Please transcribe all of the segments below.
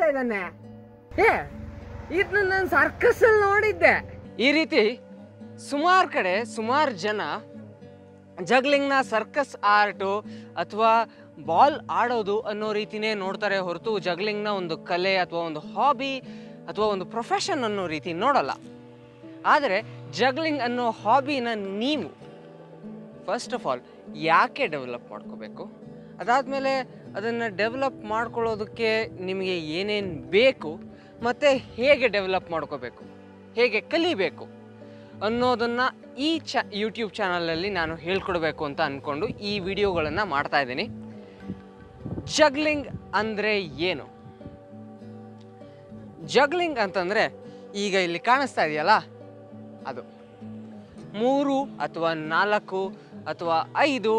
ಮಾಡ್ತಾ ಇದ್ದಾನೆ. ಏ ಇದನ್ನ ನಾನು ಸರ್ಕಸ್ ಅಲ್ಲಿ ನೋಡಿದ್ದೆ. ಈ ರೀತಿ ಸುಮಾರು ಕಡೆ ಸುಮಾರು ಜನ ಜಗ್ಲಿಂಗ್ನ ಸರ್ಕಸ್ ಆರ್ಟು ಅಥವಾ ಬಾಲ್ ಆಡೋದು ಅನ್ನೋ ರೀತಿನೇ ನೋಡ್ತಾರೆ ಹೊರತು ಜಗ್ಲಿಂಗ್ನ ಒಂದು ಕಲೆ ಅಥವಾ ಒಂದು ಹಾಬಿ ಅಥವಾ ಒಂದು ಪ್ರೊಫೆಷನ್ ಅನ್ನೋ ರೀತಿ ನೋಡಲ್ಲ. ಆದರೆ ಜಗ್ಲಿಂಗ್ ಅನ್ನೋ ಹಾಬಿನ ನೀವು ಫಸ್ಟ್ ಆಫ್ ಆಲ್ ಯಾಕೆ ಡೆವಲಪ್ ಮಾಡ್ಕೋಬೇಕು? ಅದಾದಮೇಲೆ ಅದನ್ನು ಡೆವಲಪ್ ಮಾಡ್ಕೊಳ್ಳೋದಕ್ಕೆ ನಿಮಗೆ ಏನೇನು ಬೇಕು, ಮತ್ತು ಹೇಗೆ ಡೆವಲಪ್ ಮಾಡ್ಕೋಬೇಕು, ಹೇಗೆ ಕಲಿಬೇಕು ಅನ್ನೋದನ್ನು ಈ ಚ ಯೂಟ್ಯೂಬ್ ಚಾನಲಲ್ಲಿ ನಾನು ಹೇಳ್ಕೊಡ್ಬೇಕು ಅಂತ ಅಂದ್ಕೊಂಡು ಈ ವಿಡಿಯೋಗಳನ್ನು ಮಾಡ್ತಾ ಇದ್ದೀನಿ. ಜಗ್ಲಿಂಗ್ ಅಂದರೆ ಏನು? ಜಗ್ಲಿಂಗ್ ಅಂತಂದರೆ ಈಗ ಇಲ್ಲಿ ಕಾಣಿಸ್ತಾ ಇದೆಯಲ್ಲ, ಅದು. ಮೂರು ಅಥವಾ ನಾಲ್ಕು ಅಥವಾ ಐದು,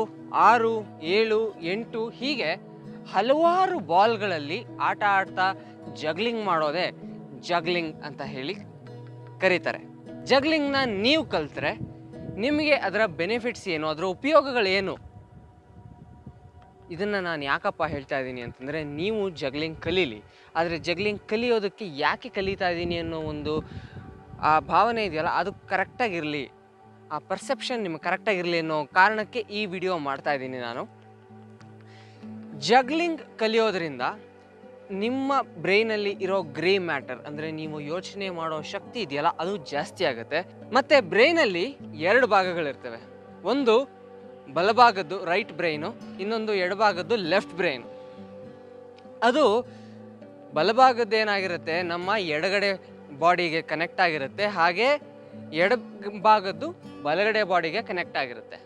ಆರು, ಏಳು, ಎಂಟು ಹೀಗೆ ಹಲವಾರು ಬಾಲ್ಗಳಲ್ಲಿ ಆಟ ಆಡ್ತಾ ಜಗ್ಲಿಂಗ್ ಮಾಡೋದೇ ಜಗ್ಲಿಂಗ್ ಅಂತ ಹೇಳಿ ಕರೀತಾರೆ. ಜಗ್ಲಿಂಗ್ನ ನೀವು ಕಲ್ತ್ರೆ ನಿಮಗೆ ಅದರ ಬೆನಿಫಿಟ್ಸ್ ಏನು, ಅದರ ಉಪಯೋಗಗಳೇನು ಇದನ್ನು ನಾನು ಯಾಕಪ್ಪ ಹೇಳ್ತಾ ಇದ್ದೀನಿ ಅಂತಂದರೆ, ನೀವು ಜಗ್ಲಿಂಗ್ ಕಲೀಲಿ. ಆದರೆ ಜಗ್ಲಿಂಗ್ ಕಲಿಯೋದಕ್ಕೆ ಯಾಕೆ ಕಲಿತಾ ಇದ್ದೀನಿ ಅನ್ನೋ ಒಂದು, ಆ ಭಾವನೆ ಇದೆಯಲ್ಲ, ಅದು ಕರೆಕ್ಟಾಗಿರಲಿ. ಆ ಪರ್ಸೆಪ್ಷನ್ ನಿಮಗೆ ಕರೆಕ್ಟಾಗಿರಲಿ ಅನ್ನೋ ಕಾರಣಕ್ಕೆ ಈ ವಿಡಿಯೋ ಮಾಡ್ತಾ ಇದ್ದೀನಿ ನಾನು. ಜಗ್ಲಿಂಗ್ ಕಲಿಯೋದ್ರಿಂದ ನಿಮ್ಮ ಬ್ರೈನಲ್ಲಿ ಇರೋ ಗ್ರೇ ಮ್ಯಾಟರ್, ಅಂದರೆ ನೀವು ಯೋಚನೆ ಮಾಡೋ ಶಕ್ತಿ ಇದೆಯಲ್ಲ, ಅದು ಜಾಸ್ತಿ ಆಗುತ್ತೆ. ಮತ್ತು ಬ್ರೈನಲ್ಲಿ ಎರಡು ಭಾಗಗಳಿರ್ತವೆ. ಒಂದು ಬಲಭಾಗದ್ದು ರೈಟ್ ಬ್ರೈನು, ಇನ್ನೊಂದು ಎಡಭಾಗದ್ದು ಲೆಫ್ಟ್ ಬ್ರೈನ್. ಅದು ಬಲಭಾಗದ್ದು ಏನಾಗಿರುತ್ತೆ ನಮ್ಮ ಎಡಗಡೆ ಬಾಡಿಗೆ ಕನೆಕ್ಟ್ ಆಗಿರುತ್ತೆ, ಹಾಗೆ ಎಡ ಭಾಗದ್ದು ಬಲಗಡೆ ಬಾಡಿಗೆ ಕನೆಕ್ಟ್ ಆಗಿರುತ್ತೆ.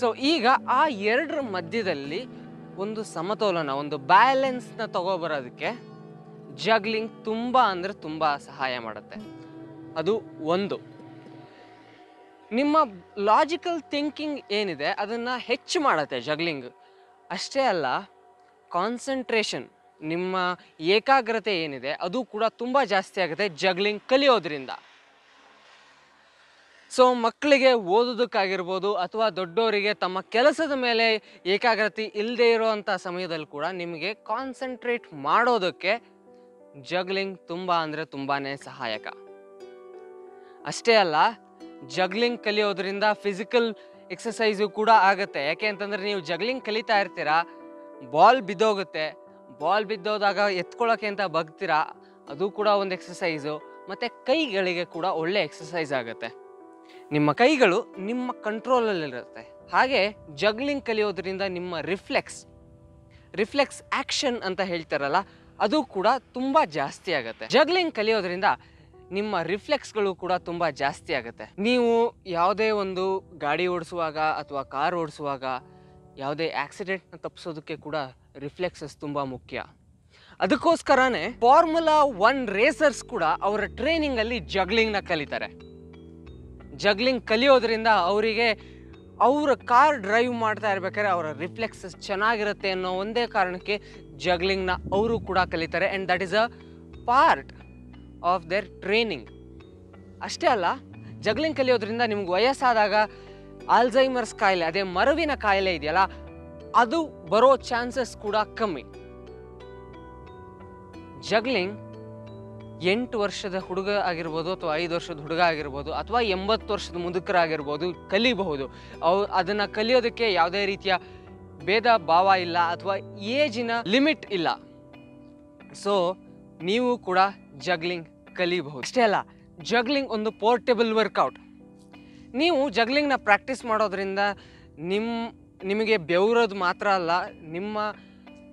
ಸೊ ಈಗ ಆ ಎರಡರ ಮಧ್ಯದಲ್ಲಿ ಒಂದು ಸಮತೋಲನ, ಒಂದು ಬ್ಯಾಲೆನ್ಸ್ನ ತಗೊಬರೋದಕ್ಕೆ ಜಗ್ಲಿಂಗ್ ತುಂಬ ಅಂದರೆ ತುಂಬ ಸಹಾಯ ಮಾಡುತ್ತೆ. ಅದು ಒಂದು. ನಿಮ್ಮ ಲಾಜಿಕಲ್ ಥಿಂಕಿಂಗ್ ಏನಿದೆ, ಅದನ್ನು ಹೆಚ್ಚು ಮಾಡುತ್ತೆ ಜಗ್ಲಿಂಗ್ ಅಷ್ಟೇ ಅಲ್ಲ ಕಾನ್ಸಂಟ್ರೇಷನ್ ನಿಮ್ಮ ಏಕಾಗ್ರತೆ ಏನಿದೆ, ಅದು ಕೂಡ ತುಂಬ ಜಾಸ್ತಿ ಆಗುತ್ತೆ ಜಗ್ಲಿಂಗ್ ಕಲಿಯೋದ್ರಿಂದ. ಸೊ ಮಕ್ಕಳಿಗೆ ಓದೋದಕ್ಕಾಗಿರ್ಬೋದು ಅಥವಾ ದೊಡ್ಡವರಿಗೆ ತಮ್ಮ ಕೆಲಸದ ಮೇಲೆ ಏಕಾಗ್ರತೆ ಇಲ್ಲದೆ ಇರುವಂಥ ಸಮಯದಲ್ಲಿ ಕೂಡ ನಿಮಗೆ ಕಾನ್ಸಂಟ್ರೇಟ್ ಮಾಡೋದಕ್ಕೆ ಜಗ್ಲಿಂಗ್ ತುಂಬ ಅಂದರೆ ತುಂಬಾ ಸಹಾಯಕ. ಅಷ್ಟೇ ಅಲ್ಲ ಜಗ್ಲಿಂಗ್ ಕಲಿಯೋದ್ರಿಂದ ಫಿಸಿಕಲ್ ಎಕ್ಸಸೈಸು ಕೂಡ ಆಗುತ್ತೆ. ಯಾಕೆ ಅಂತಂದರೆ ನೀವು ಜಗ್ಲಿಂಗ್ ಕಲಿತಾ ಇರ್ತೀರಾ ಬಾಲ್ ಬಿದ್ದೋಗುತ್ತೆ. ಬಾಲ್ ಬಿದ್ದೋದಾಗ ಎತ್ಕೊಳ್ಳೋಕೆ ಅಂತ ಬಗ್ತೀರಾ, ಅದು ಕೂಡ ಒಂದು ಎಕ್ಸಸೈಸು ಮತ್ತು ಕೈಗಳಿಗೆ ಕೂಡ ಒಳ್ಳೆ ಎಕ್ಸಸೈಸ್ ಆಗುತ್ತೆ. ನಿಮ್ಮ ಕೈಗಳು ನಿಮ್ಮ ಕಂಟ್ರೋಲಲ್ಲಿರುತ್ತೆ. ಹಾಗೆ ಜಗ್ಲಿಂಗ್ ಕಲಿಯೋದ್ರಿಂದ ನಿಮ್ಮ ರಿಫ್ಲೆಕ್ಸ್ ರಿಫ್ಲೆಕ್ಸ್ ಆ್ಯಕ್ಷನ್ ಅಂತ ಹೇಳ್ತಾರಲ್ಲ, ಅದು ಕೂಡ ತುಂಬ ಜಾಸ್ತಿ ಆಗುತ್ತೆ. ಜಗ್ಲಿಂಗ್ ಕಲಿಯೋದ್ರಿಂದ ನಿಮ್ಮ ರಿಫ್ಲೆಕ್ಸ್ಗಳು ಕೂಡ ತುಂಬ ಜಾಸ್ತಿ ಆಗುತ್ತೆ. ನೀವು ಯಾವುದೇ ಒಂದು ಗಾಡಿ ಓಡಿಸುವಾಗ ಅಥವಾ ಕಾರ್ ಓಡಿಸುವಾಗ ಯಾವುದೇ ಆಕ್ಸಿಡೆಂಟ್ನ ತಪ್ಪಿಸೋದಕ್ಕೆ ಕೂಡ ರಿಫ್ಲೆಕ್ಸಸ್ ತುಂಬ ಮುಖ್ಯ. ಅದಕ್ಕೋಸ್ಕರನೇ ಫಾರ್ಮುಲಾ ಒನ್ ರೇಸರ್ಸ್ ಕೂಡ ಅವರ ಟ್ರೈನಿಂಗಲ್ಲಿ ಜಗ್ಲಿಂಗ್ನ ಕಲಿತಾರೆ. ಜಗ್ಲಿಂಗ್ ಕಲಿಯೋದ್ರಿಂದ ಅವರಿಗೆ ಅವರ ಕಾರ್ ಡ್ರೈವ್ ಮಾಡ್ತಾ ಇರ್ಬೇಕಾದ್ರೆ ಅವರ ರಿಫ್ಲೆಕ್ಸಸ್ ಚೆನ್ನಾಗಿರುತ್ತೆ ಅನ್ನೋ ಒಂದೇ ಕಾರಣಕ್ಕೆ ಜಗ್ಲಿಂಗ್ನ ಅವರು ಕೂಡ ಕಲಿತಾರೆ. And that is a part of their training ಅಷ್ಟೇ ಅಲ್ಲ, ಜಗ್ಲಿಂಗ್ ಕಲಿಯೋದ್ರಿಂದ ನಿಮ್ಗೆ ವಯಸ್ಸಾದಾಗ ಆಲ್ಝೈಮರ್ಸ್ ಕಾಯಿಲೆ, ಅದೇ ಮರವಿನ ಕಾಯಿಲೆ ಇದೆಯಲ್ಲ, ಅದು ಬರೋ ಚಾನ್ಸಸ್ ಕೂಡ ಕಮ್ಮಿ. ಜಗ್ಲಿಂಗ್ ಎಂಟು ವರ್ಷದ ಹುಡುಗ ಆಗಿರ್ಬೋದು ಅಥವಾ ಐದು ವರ್ಷದ ಹುಡುಗ ಆಗಿರ್ಬೋದು ಅಥವಾ ಎಂಬತ್ತು ವರ್ಷದ ಮುದುಕರಾಗಿರ್ಬೋದು ಕಲಿಬಹುದು. ಅವು ಅದನ್ನು ಕಲಿಯೋದಕ್ಕೆ ಯಾವುದೇ ರೀತಿಯ ಭೇದ ಭಾವ ಇಲ್ಲ ಅಥವಾ ಏಜಿನ ಲಿಮಿಟ್ ಇಲ್ಲ. ಸೊ, ನೀವು ಕೂಡ ಜಗ್ಲಿಂಗ್ ಕಲಿಬಹುದು. ಅಷ್ಟೇ ಅಲ್ಲ, ಜಗ್ಲಿಂಗ್ ಒಂದು ಪೋರ್ಟೇಬಲ್ ವರ್ಕೌಟ್. ನೀವು ಜಗ್ಲಿಂಗ್ನ ಪ್ರಾಕ್ಟೀಸ್ ಮಾಡೋದ್ರಿಂದ ನಿಮ್ಮ ನಿಮಗೆ ಬೆವರೋದು ಮಾತ್ರ ಅಲ್ಲ, ನಿಮ್ಮ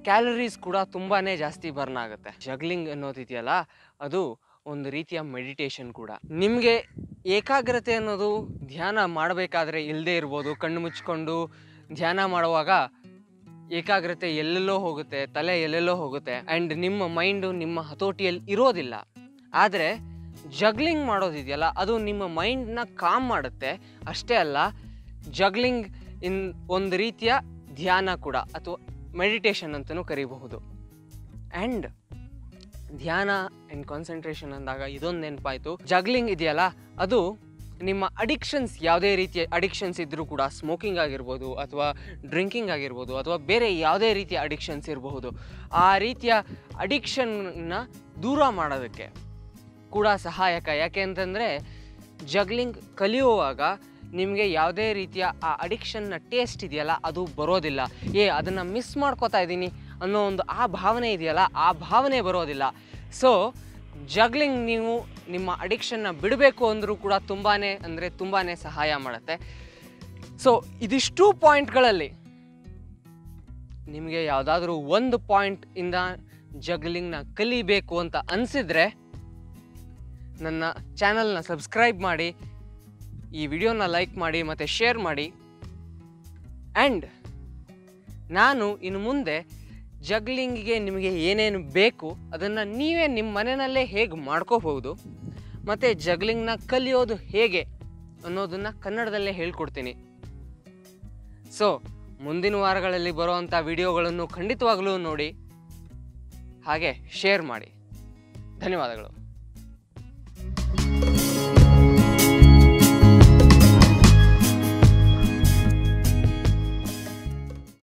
ಕ್ಯಾಲರೀಸ್ ಕೂಡ ತುಂಬಾ ಜಾಸ್ತಿ ಬರ್ನ್ ಆಗುತ್ತೆ. ಜಗ್ಲಿಂಗ್ ಅನ್ನೋದಿದೆಯಲ್ಲ, ಅದು ಒಂದು ರೀತಿಯ ಮೆಡಿಟೇಷನ್ ಕೂಡ. ನಿಮಗೆ ಏಕಾಗ್ರತೆ ಅನ್ನೋದು ಧ್ಯಾನ ಮಾಡಬೇಕಾದ್ರೆ ಇಲ್ಲದೆ ಇರ್ಬೋದು. ಕಣ್ಣು ಮುಚ್ಕೊಂಡು ಧ್ಯಾನ ಮಾಡುವಾಗ ಏಕಾಗ್ರತೆ ಎಲ್ಲೆಲ್ಲೋ ಹೋಗುತ್ತೆ, ತಲೆ ಎಲ್ಲೆಲ್ಲೋ ಹೋಗುತ್ತೆ ಆ್ಯಂಡ್ ನಿಮ್ಮ ಮೈಂಡು ನಿಮ್ಮ ಹತೋಟಿಯಲ್ಲಿ ಇರೋದಿಲ್ಲ. ಆದರೆ ಜಗ್ಲಿಂಗ್ ಮಾಡೋದಿದೆಯಲ್ಲ, ಅದು ನಿಮ್ಮ ಮೈಂಡನ್ನ ಕಾಮ್ ಮಾಡುತ್ತೆ. ಅಷ್ಟೇ ಅಲ್ಲ ಜಗ್ಲಿಂಗ್ ಇನ್ ಒಂದು ರೀತಿಯ ಧ್ಯಾನ ಕೂಡ, ಅಥವಾ ಮೆಡಿಟೇಷನ್ ಅಂತಲೂ ಕರಿಬಹುದು. ಆ್ಯಂಡ್ ಧ್ಯಾನ ಆ್ಯಂಡ್ ಕಾನ್ಸಂಟ್ರೇಷನ್ ಅಂದಾಗ ಇದೊಂದು ನೆನಪಾಯಿತು. ಜಗ್ಲಿಂಗ್ ಇದೆಯಲ್ಲ, ಅದು ನಿಮ್ಮ ಅಡಿಕ್ಷನ್ಸ್ ಯಾವುದೇ ರೀತಿಯ ಅಡಿಕ್ಷನ್ಸ್ ಇದ್ದರೂ ಕೂಡ ಸ್ಮೋಕಿಂಗ್ ಆಗಿರ್ಬೋದು ಅಥವಾ ಡ್ರಿಂಕಿಂಗ್ ಆಗಿರ್ಬೋದು ಅಥವಾ ಬೇರೆ ಯಾವುದೇ ರೀತಿಯ ಅಡಿಕ್ಷನ್ಸ್ ಇರಬಹುದು, ಆ ರೀತಿಯ ಅಡಿಕ್ಷನ್ನ ದೂರ ಮಾಡೋದಕ್ಕೆ ಕೂಡ ಸಹಾಯಕ. ಯಾಕೆ ಅಂತಂದರೆ ಜಗ್ಲಿಂಗ್ ಕಲಿಯುವಾಗ ನಿಮಗೆ ಯಾವುದೇ ರೀತಿಯ ಆ ಅಡಿಕ್ಷನ್ನ ಟೇಸ್ಟ್ ಇದೆಯಲ್ಲ, ಅದು ಬರೋದಿಲ್ಲ. ಏ, ಅದನ್ನು ಮಿಸ್ ಮಾಡ್ಕೋತಾ ಇದ್ದೀನಿ ಅನ್ನೋ ಒಂದು ಆ ಭಾವನೆ ಇದೆಯಲ್ಲ, ಆ ಭಾವನೆ ಬರೋದಿಲ್ಲ. ಸೊ ಜಗ್ಲಿಂಗ್ ನೀವು ನಿಮ್ಮ ಅಡಿಕ್ಷನ್ನ ಬಿಡಬೇಕು ಅಂದರೂ ಕೂಡ ತುಂಬಾ ಅಂದರೆ ತುಂಬಾ ಸಹಾಯ ಮಾಡುತ್ತೆ. ಸೊ ಇದಿಷ್ಟು ಪಾಯಿಂಟ್ಗಳಲ್ಲಿ ನಿಮಗೆ ಯಾವುದಾದ್ರೂ ಒಂದು ಪಾಯಿಂಟ್ ಇಂದ ಜಗ್ಲಿಂಗ್ನ ಕಲಿಬೇಕು ಅಂತ ಅನಿಸಿದ್ರೆ ನನ್ನ ಚಾನಲ್ನ ಸಬ್ಸ್ಕ್ರೈಬ್ ಮಾಡಿ. ಈ ವಿಡಿಯೋನ ಲೈಕ್ ಮಾಡಿ ಮತ್ತು ಶೇರ್ ಮಾಡಿ. ಆ್ಯಂಡ್ ನಾನು ಇನ್ನು ಮುಂದೆ ಜಗ್ಲಿಂಗ್ಗೆ ನಿಮಗೆ ಏನೇನು ಬೇಕು ಅದನ್ನು ನೀವೇ ನಿಮ್ಮ ಮನೆಯಲ್ಲೇ ಹೇಗೆ ಮಾಡ್ಕೋಬಹುದು ಮತ್ತು ಜಗ್ಲಿಂಗ್ನ ಕಲಿಯೋದು ಹೇಗೆ ಅನ್ನೋದನ್ನು ಕನ್ನಡದಲ್ಲೇ ಹೇಳ್ಕೊಡ್ತೀನಿ. ಸೊ ಮುಂದಿನ ವಾರಗಳಲ್ಲಿ ಬರುವಂಥ ವಿಡಿಯೋಗಳನ್ನು ಖಂಡಿತವಾಗಲೂ ನೋಡಿ. ಹಾಗೆ ಶೇರ್ ಮಾಡಿ. ಧನ್ಯವಾದಗಳು.